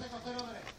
まで。